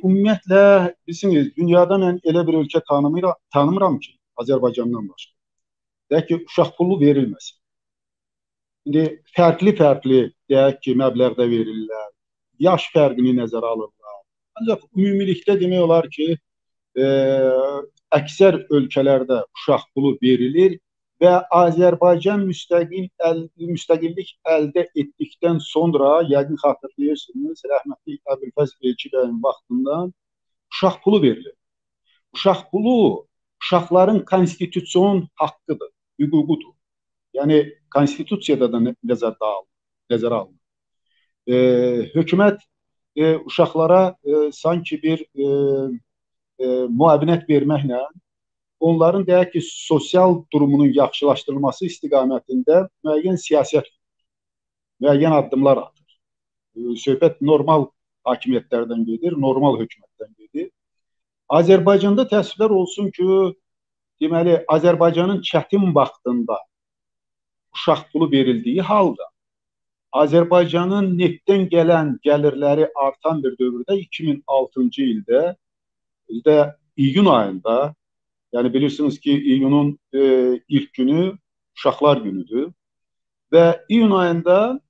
Ümumiyyətlə, bilirsiniz, dünyada mən elə bir ölkə tanımıram, tanımıram ki, Azərbaycandan başqa. Deyək ki, uşaq pulu verilməsin. İndi fərqli-fərqli deyək ki, məbləğdə verirlər. Yaş fərqini nəzərə alırlar. Ancaq ümumilikdə demək olar ki, e, əksər ölkələrdə uşaq pulu verilir və Azərbaycan müstəqil əl, müstəqillik əldə etdikdən sonra yəqin xatırlayırsınız, rəhmətli Əbülfəz Elçi bəyin vaxtından uşaq pulu verilir. Uşaq pulu uşaqların konstitusion haqqıdır, hüququdur. Yəni konstitusiyada da nəzərdə alınır, nəzərə alınır. E, hökumət e, uşaqlara e, sanki bir e, e, müavinət verməklə onların deyək ki, sosial durumunun yaxşılaşdırılması istiqamətində müəyyən siyasət müəyyən addımlar atır. E, söhbət normal hakimiyyətlərdən gedir, normal hökumətdən gedir. Azərbaycanda təəssüflər olsun ki, deməli Azərbaycanın çətin vaxtında uşaq pulu verildiyi halda Azərbaycanın neftdən gələn gəlirləri artan bir dövrdə 2006-cı ildə ildə iyun ayında, yəni bilirsiniz ki, iyunun e, ilk günü uşaqlar günüdür və iyun ayında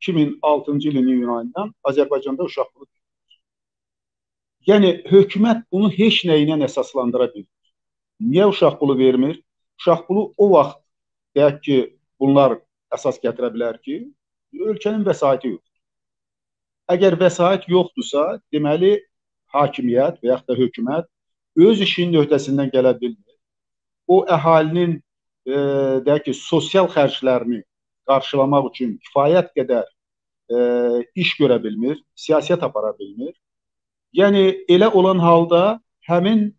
2006-cı ilin iyun ayından Azərbaycanda uşaq verilir. Yəni hökumət bunu heç nə ilə əsaslandıra bilmir. Niyə uşaq pulu vermir? Uşaq pulu o vaxt deyək ki, bunlar əsas gətirə bilər ki, ölkənin vəsaiti yoxdur. Əgər vəsait yoxdursa, deməli hakimiyyət və yaxud da hökumət öz işinin öhdəsindən gələ bilmir. O əhalinin e, deyək ki, sosial xərclərini qarşılamaq üçün kifayət qədər e, iş görə bilmir, siyasət apara bilmir. Yəni elə olan halda həmin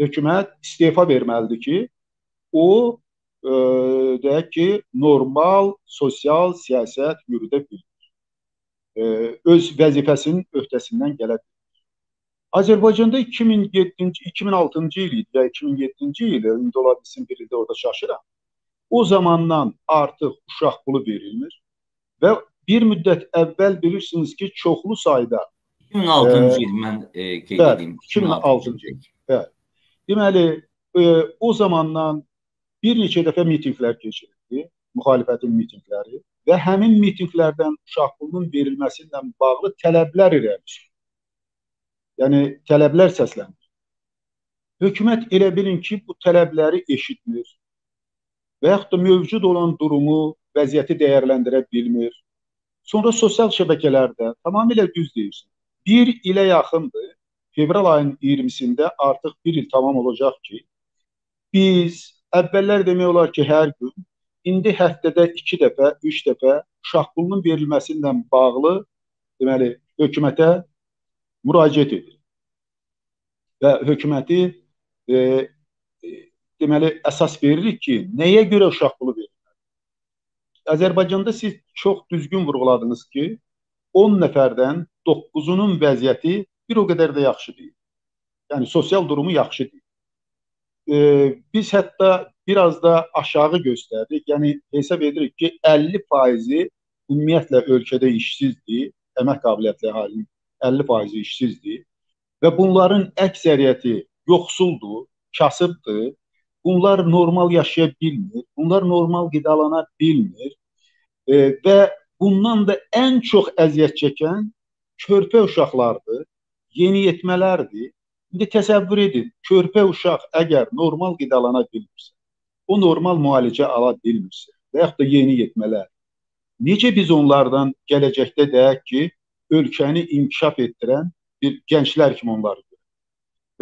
hökumət istefa verməlidir ki, o e, deyək ki, normal sosial siyasət yürüdə bilir. E, öz vəzifəsinin öhdəsindən gələ bilir. Azərbaycanda 2007-ci, 2006-cı il idi ya 2007-ci il, indi ola bilsin bir ildə orada çaşıram. O zamandan artıq uşaq pulu verilmir və bir müddət əvvəl bilirsiniz ki, çoxlu sayda 2006-cı e, il mən e, qeyd edeyim. 2006-cı il. Bəli. Deməli, e, o zamandan bir neçə dəfə mitinqlər keçirildi, müxalifətin mitinqləri və həmin mitinqlərdən uşaq pulunun verilməsi ilə bağlı tələblər irəli sürüldü. Yəni tələblər səslənir. Hökumət elə bilin ki, bu tələbləri eşitmir və yaxud da mövcud olan durumu, vəziyyəti dəyərləndirə bilmir. Sonra sosial şəbəkələrdə tamamilə düz deyirsən. Bir ilə yaxındır, fevral ayının 20-sində artıq bir il tamam olacaq ki, biz Əvvəllər demək olar ki, hər gün, indi həftədə 2 dəfə, 3 dəfə uşaq pulunun verilməsi ilə bağlı deməli hökumətə müraciət edir. Və hökuməti e, e, deməli əsas veririk ki, nəyə görə uşaq pulu verilir? Azərbaycanda siz çox düzgün vurğuladınız ki, 10 nəfərdən 9-unun vəziyyəti bir o qədər də yaxşı deyil. Yəni sosial durumu yaxşı deyil e, biz hətta biraz da aşağı göstərdik. Yəni hesab edirik ki, 50 faizi ümumiyyətlə ölkədə işsizdir, əmək qabiliyyətli əhalinin 50 faizi işsizdir və bunların əksəriyyəti yoxsuldur, kasıbdır. Bunlar normal yaşaya bilmir, bunlar normal qidalana bilmir e, və bundan da ən çox əziyyət çəkən körpə uşaqlardır, yeniyetmələrdir İndi təsəvvür edin, körpə uşaq əgər normal qidalana bilmirsə, o normal müalicə ala bilmirsə və yaxud da yeni yetmələr, necə biz onlardan gələcəkdə deyək ki, ölkəni inkişaf etdirən bir gənclər kimi onları görək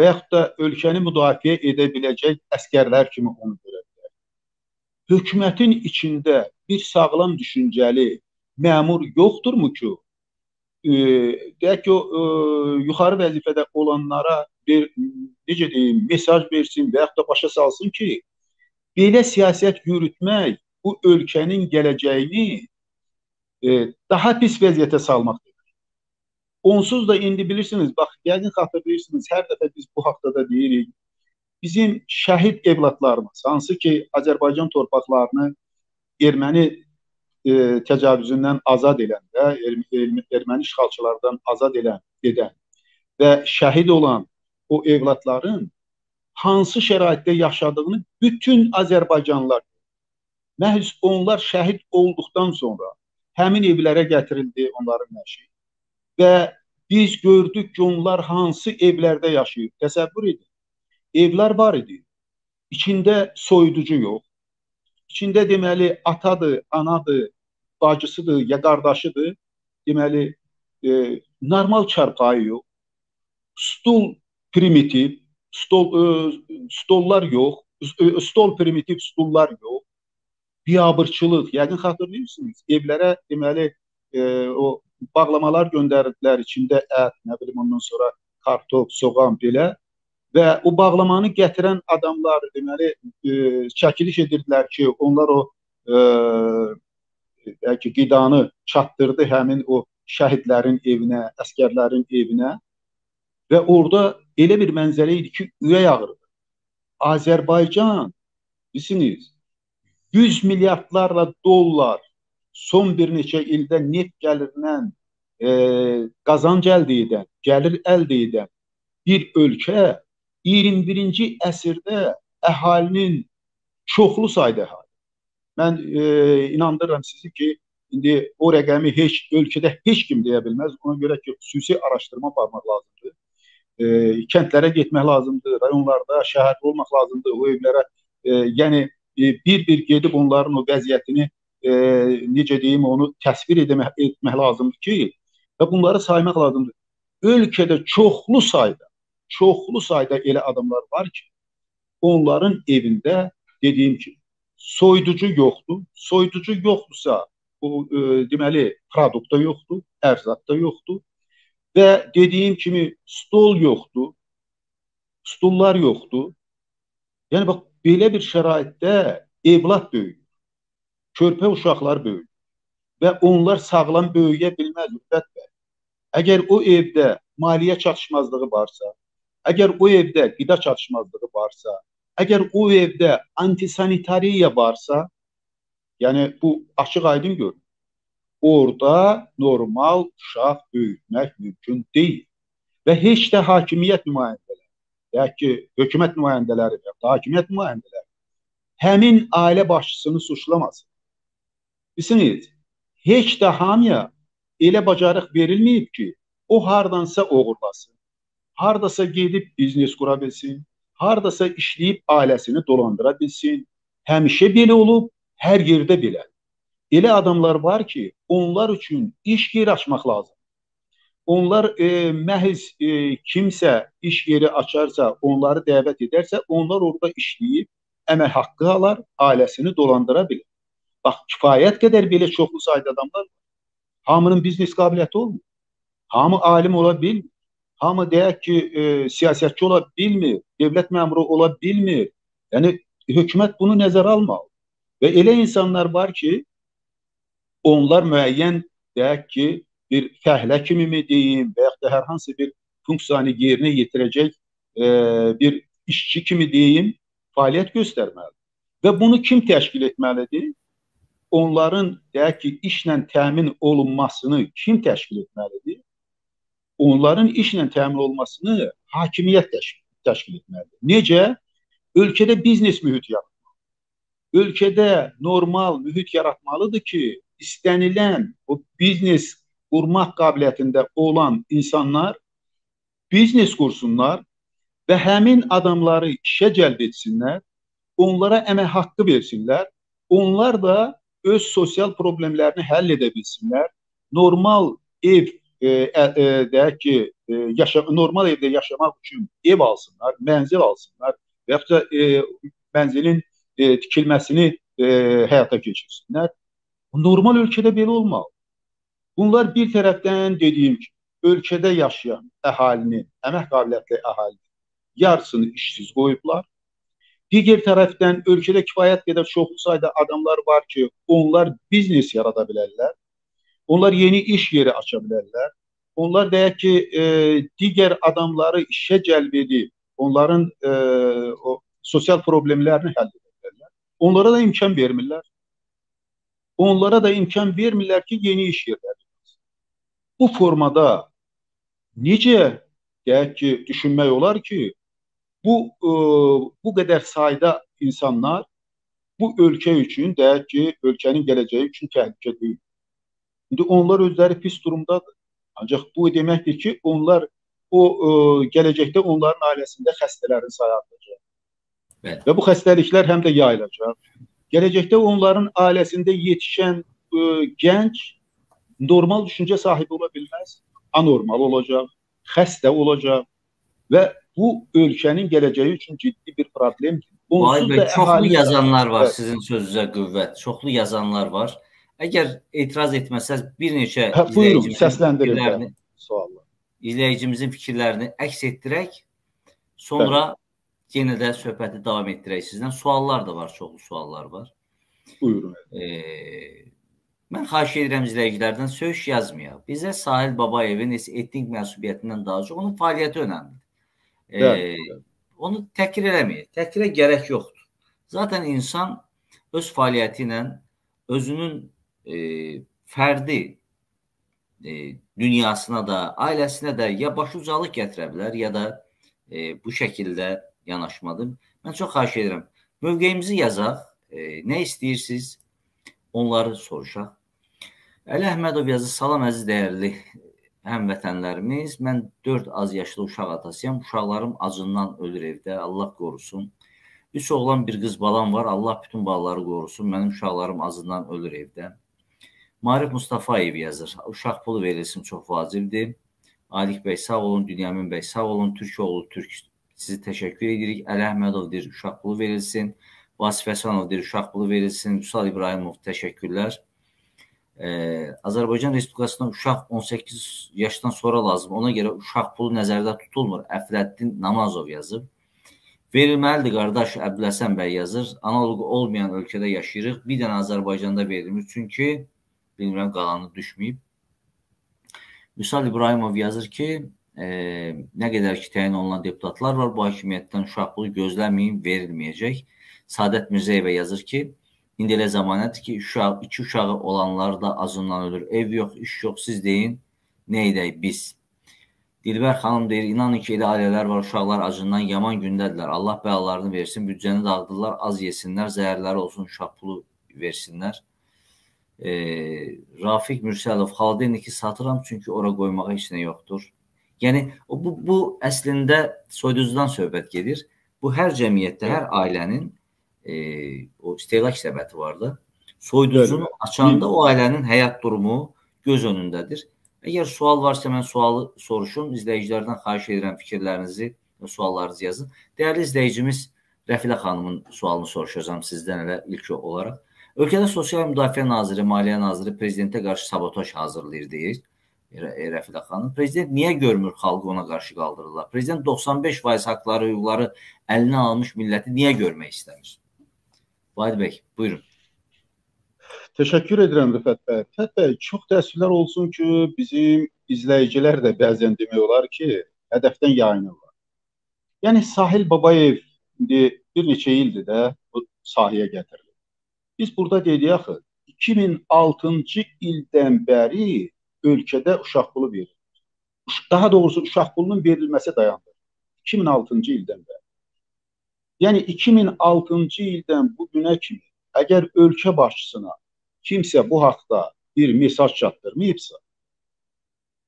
və yaxud da ölkəni müdafiə edə biləcək əskərlər kimi onu görə bilərik. Hökumətin içində bir sağlam düşüncəli məmur yoxdurmu ki, e, deyək ki, o, e, yuxarı vəzifədə olanlara bir necə deyim, mesaj versin və yaxud da başa salsın ki, belə siyasət yürütmək bu ölkənin gələcəyini e, daha pis vəziyyətə salmaqdır. Onsuz da indi bilirsiniz, bax, yəqin xatırlayırsınız, hər dəfə biz bu haqda deyirik. Bizim şəhid evladlarımız, hansı ki, Azərbaycan torpaqlarını erməni e, təcavüzündən azad edən və er, er, erməni işğalçılardan azad edən, edən və şəhid olan o evladların hansı şəraitdə yaşadığını bütün Azərbaycanlılar məhz onlar şəhid olduqdan sonra həmin evlərə gətirildi onların nəşi və biz gördük ki, onlar hansı evlərdə yaşayır. Təsəvvür edin. Evlər var idi. İçində soyuducu yox. İçində deməli atadır, anadır, bacısıdır, ya qardaşıdır. Deməli e, normal çarpayı yox. Stul primitiv, stol e, stollar yox, e, stol primitiv stullar yox. Biabırçılıq, yəqin xatırlayırsınız. Evlərə deməli e, o bağlamalar göndərdilər, içində ət, nə bilim ondan sonra kartof, soğan belə və o bağlamanı gətirən adamlar deməli e, çəkiliş edirdilər ki, onlar o e, bəlkə qidanı çatdırdı həmin o şəhidlərin evinə, əskərlərin evinə və orada elə bir mənzərə idi ki, ürək ağrıdı. Azərbaycan bilirsiniz 100 milyardlarla dollar son bir neçə ildə neft gəlirindən e, qazanc əldə edən, gəlir əldə edən bir ölkə 21-ci əsrdə əhalinin çoxlu sayda əhali. Mən e, inandırıram sizi ki, indi o rəqəmi heç ölkədə heç kim deyə bilməz. Ona görə ki, xüsusi araşdırma aparmaq lazımdır. E, kəndlərə getmək lazımdır, rayonlarda şəhərdə olmaq lazımdır. O evlərə, e, yəni bir-bir gedib onların o vəziyyətini e, necə deyim, onu təsvir etmək, etmək lazımdır ki, və bunları saymaq lazımdır. Ölkədə çoxlu sayda, çoxlu sayda elə adamlar var ki, onların evində dediyim kimi soyuducu yoxdur. Soyuducu yoxdursa, bu e, deməli produkt da yoxdur, ərzaq da yoxdur və dediyim kimi stol yoxdur. Stullar yoxdur. Yəni bax belə bir şəraitdə evlad böyüyür. Körpə uşaqlar böyüyür və onlar sağlam böyüyə bilməz əlbəttə. Əgər o evdə maliyyə çatışmazlığı varsa, əgər o evdə qida çatışmazlığı varsa, əgər o evdə antisanitariya varsa, yəni bu açıq aydın görünür. Orada normal uşaq böyütmək mümkün deyil. Və heç də hakimiyyət nümayəndələri, ya ki, hökumət nümayəndələri və hakimiyyət nümayəndələri həmin ailə başçısını suçlamasın. Bilirsiniz, heç də hamıya elə bacarıq verilməyib ki, o hardansa oğurlasın, hardasa gedib biznes qura bilsin, hardasa işləyib ailəsini dolandıra bilsin. Həmişə belə olub, hər yerdə belə. Elə adamlar var ki, onlar üçün iş yeri açmaq lazım. Onlar e, məhz e, kimsə iş yeri açarsa, onları dəvət edərsə, onlar orada işləyib əmək haqqı alar, ailəsini dolandıra bilər. Bax, kifayət qədər belə çoxlu sayda adamlar var. Hamının biznes qabiliyyəti olmur. Hamı alim ola bilmir. Hamı deyək ki, e, siyasətçi ola bilmir, dövlət məmuru ola bilmir. Yəni hökumət bunu nəzərə almalı. Və elə insanlar var ki, onlar müəyyən deyək ki, bir fəhlə kimi mi deyim və yaxud da hər hansı bir funksiyanı yerinə yetirəcək e, bir işçi kimi deyim, fəaliyyət göstərməlidir. Və bunu kim təşkil etməlidir? Onların deyək ki, işlə təmin olunmasını kim təşkil etməlidir? onların işlə təmin olmasını hakimiyyət təşkil, təşkil etməlidir. Necə? Ölkədə biznes mühit yaratmalı. Ölkədə normal mühit yaratmalıdır ki, istənilən o biznes qurmaq qabiliyyətində olan insanlar biznes qursunlar və həmin adamları işə cəlb etsinlər, onlara əmək haqqı versinlər, onlar da öz sosial problemlərini həll edə bilsinlər, normal ev e, e, deyək ki, e, yaşa normal evdə yaşamaq üçün ev alsınlar, mənzil alsınlar və yaxud da e, mənzilin e, tikilməsini e, həyata keçirsinlər. Normal ölkədə belə olmalı. Bunlar bir tərəfdən dediyim kimi, ölkədə yaşayan əhalinin, əmək qabiliyyətli əhalinin yarısını işsiz qoyublar. Digər tərəfdən ölkədə kifayət qədər çoxlu sayda adamlar var ki, onlar biznes yarada bilərlər. Onlar yeni iş yeri aça bilərlər. Onlar deyək ki, e, digər adamları işə cəlb edib, onların e, o sosial problemlərini həll edə bilərlər. Onlara da imkan vermirlər. Onlara da imkan vermirlər ki, yeni iş yerləri. Bu formada necə deyək ki, düşünmək olar ki, bu ə, bu qədər sayda insanlar bu ölkə üçün, deyək ki, ölkənin gələcəyi üçün təhlükə deyil. İndi onlar özləri pis durumdadır. Ancaq bu deməkdir ki, onlar o ə, gələcəkdə onların ailəsində xəstələrin sayı artacaq. Bəli. Və bu xəstəliklər həm də yayılacaq. Gələcəkdə onların ailəsində yetişən ə, gənc normal düşüncə sahibi ola bilməz, anormal olacaq, xəstə olacaq və bu ölkənin gələcəyi üçün ciddi bir problemdir. Vay be, çoxlu yazanlar var evet. sizin sözünüzə qüvvət. Çoxlu yazanlar var. Əgər etiraz etməsəz bir neçə hə, buyurun, səsləndirin suallar. İzləyicimizin fikirlərini əks etdirək. Sonra Bəli. yenə də söhbəti davam etdirək sizdən. Suallar da var, çoxlu suallar var. Buyurun. Ee, mən xahiş edirəm izləyicilərdən söz yazmayaq. Bizə Sahil Babayevin etnik mənsubiyyətindən daha çox onun fəaliyyəti önəmlidir. Bəli onu təkrir eləməyək. Təkrə gərək yoxdur. Zaten insan öz fəaliyyəti ilə özünün e, fərdi e, dünyasına da, ailəsinə də ya başucalıq gətirə bilər, ya da e, bu şəkildə yanaşmadır. Mən çox xahiş edirəm. Mövqeyimizi yazaq. E, nə istəyirsiniz? Onları soruşaq. Əli Əhmədov yazı salam əziz dəyərli həmvətənlərimiz, mən 4 az yaşlı uşaq atasıyam. Uşaqlarım acından ölür evdə. Allah qorusun. 3 oğlan, bir qız balam var. Allah bütün balaları qorusun. Mənim uşaqlarım acından ölür evdə. Marif Mustafayev yazır. Uşaq pulu verilsin çox vacibdir. Alik bəy sağ olun, Dünyamin bəy sağ olun. Türk oğlu Türk sizi təşəkkür edirik. Əli Əhmədov deyir uşaq pulu verilsin. Vasif Həsənov deyir uşaq pulu verilsin. Vüsal İbrahimov təşəkkürlər. Azərbaycan Respublikasına uşaq 18 yaşdan sonra lazım. Ona görə uşaq pulu nəzərdə tutulmur. Əfrəddin Namazov yazıb. Verilməlidir qardaş Əbdüləsən bəy yazır. Analoqu olmayan ölkədə yaşayırıq. Bir dənə Azərbaycanda verilmir. Çünki bilmirəm qalanı düşməyib. Müsal İbrahimov yazır ki, e, nə qədər ki təyin olunan deputatlar var, bu hakimiyyətdən uşaq pulu gözləməyin, verilməyəcək. Sadət Mirzəyevə yazır ki, İndi elə zamanədir ki, uşaq, iki uşağı olanlar da azından ölür. Ev yox, iş yox, siz deyin, nə edək biz? Dilbər xanım deyir, inanın ki, elə ailələr var, uşaqlar acından yaman gündədirlər. Allah bəlalarını versin, büdcəni dağıdırlar, az yesinlər, zəhərləri olsun, uşaq pulu versinlər. E, Rafiq Mürsəlov, xaladeniki satıram, çünki ora qoymağa heç nə yoxdur. Yəni, bu, bu əslində soyduzudan söhbət gedir. Bu hər cəmiyyətdə, hər ailənin e, o istehlak səbəti vardı. Soyduzunu açanda o ailənin həyat durumu göz önündədir. Əgər sual varsa mən sualı soruşum. İzləyicilərdən xahiş edirəm fikirlərinizi və suallarınızı yazın. Dəyərli izləyicimiz Rəfilə xanımın sualını soruşacağam sizdən elə ilk olaraq. Ölkədə Sosial Müdafiə Naziri, Maliyyə Naziri prezidentə qarşı sabotaj hazırlayır deyir. Rəfilə xanım. Prezident niyə görmür xalqı ona qarşı qaldırırlar? Prezident 95% haqları, hüquqları əlinə almış milləti niyə görmək istəmir? Vahid bəy, buyurun. Təşəkkür edirəm Rüfət bəy. Rüfət bəy, çox təəssüflər olsun ki, bizim izləyicilər də bəzən demək olar ki, hədəfdən yayınırlar. Yəni Sahil Babayev indi bir neçə ildir də bu sahəyə gətirilib. Biz burada dedik axı 2006-cı ildən bəri ölkədə uşaq pulu verilir. Daha doğrusu uşaq pulunun verilməsi dayandı. 2006-cı ildən bəri. Yəni 2006-cı ildən bu günə kimi əgər ölkə başçısına kimsə bu haqda bir mesaj çatdırmayıbsa,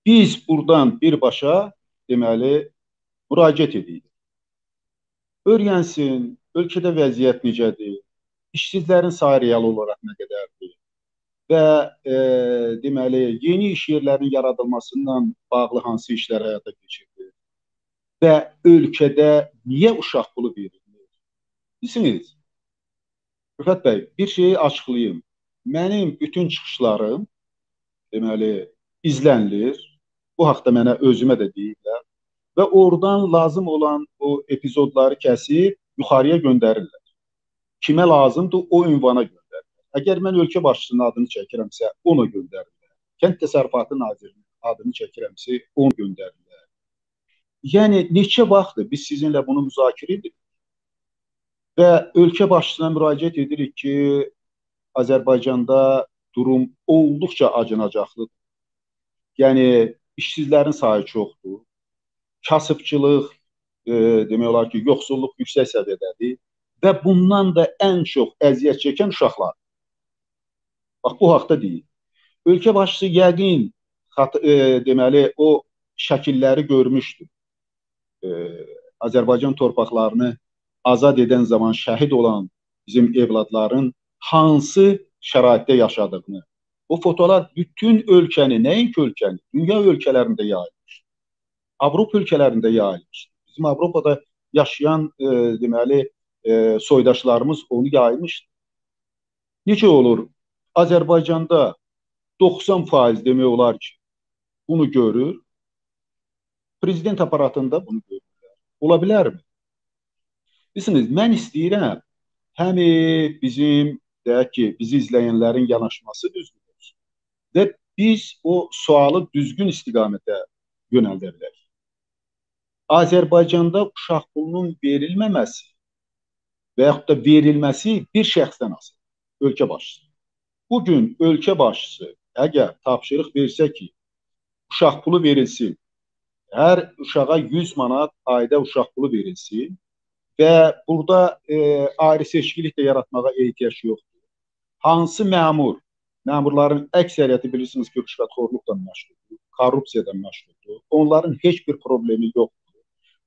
biz burdan birbaşa deməli müraciət edirik. Öyrənsin, ölkədə vəziyyət necədir, işsizlərin sayı real olaraq nə qədərdir və e, deməli yeni iş yerlərinin yaradılmasından bağlı hansı işlər həyata keçirilir və ölkədə niyə uşaq pulu verilir? Bilirsiniz, Rüfət bəy, bir şeyi açıqlayım. Mənim bütün çıxışlarım deməli izlənilir. Bu haqda mənə özümə də deyirlər və oradan lazım olan o epizodları kəsib yuxarıya göndərirlər. Kimə lazımdır o ünvana göndərirlər. Əgər mən ölkə başçısının adını çəkirəmsə, ona göndərirlər. Kənd Təsərrüfatı Nazirinin adını çəkirəmsə, onu göndərirlər. Yəni neçə vaxtdır biz sizinlə bunu müzakirə edirik və ölkə başçısına müraciət edirik ki, Azərbaycanda durum olduqca acınacaqlıdır. Yəni işsizlərin sayı çoxdur. kasıbçılıq, e, demək olar ki, yoxsulluq yüksək səviyyədədir və bundan da ən çox əziyyət çəkən uşaqlar. Bax bu haqda deyil. Ölkə başçısı yəqin xat, e, deməli o şəkilləri görmüşdü. E, Azərbaycan torpaqlarını azad edən zaman şəhid olan bizim evladların hansı şəraitdə yaşadığını. Bu fotolar bütün ölkəni, nəinki ölkəni, dünya ölkələrində yayılmışdı. Avropa ölkələrində yayılmışdı. Bizim Avropada yaşayan e, deməli e, soydaşlarımız onu yaymışdı. Necə olur? Azərbaycanda 90% demək olar ki, bunu görür. Prezident aparatında bunu görürlər. Ola bilərmi? Bilirsiniz, mən istəyirəm həm bizim deyək ki, bizi izləyənlərin yanaşması düzgün olsun və biz o sualı düzgün istiqamətə yönəldə bilərik. Azərbaycanda uşaq pulunun verilməməsi və yaxud da verilməsi bir şəxsdən asılıdır, ölkə başçısı. Bu gün ölkə başçısı əgər tapşırıq versə ki, uşaq pulu verilsin, hər uşağa 100 manat ayda uşaq pulu verilsin və burada e, ayrı seçkilik də yaratmağa ehtiyac yoxdur. Hansı məmur, məmurların əksəriyyəti bilirsiniz ki, rüşvətxorluqla məşğuldur, korrupsiyadan məşğuldur. Onların heç bir problemi yoxdur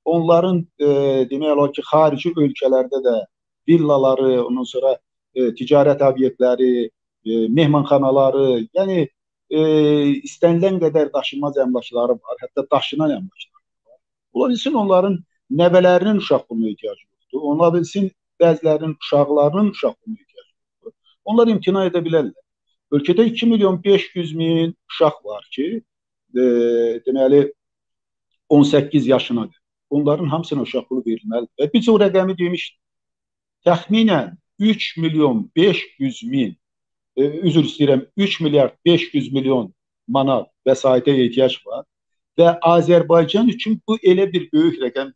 onların e, demək olar ki, xarici ölkələrdə də villaları, ondan sonra e, ticarət obyektləri, e, mehmanxanaları, yəni e, istənilən qədər daşınmaz əmlakları var, hətta daşınan əmlaklar var. Ola bilsin onların nəvələrinin uşaq puluna ehtiyacı yoxdur. Ola bilsin bəzilərinin uşaqlarının uşaq puluna ehtiyacı yoxdur. Onlar imtina edə bilərlər. Ölkədə 2 milyon 500 min uşaq var ki, e, deməli 18 yaşınadır onların hamısına uşaq pulu verilməlidir. Və biz o rəqəmi demişdik. Təxminən 3 milyon 500 min, e, üzr istəyirəm, 3 milyard 500 milyon manat vəsaitə ehtiyac var və Azərbaycan üçün bu elə bir böyük rəqəm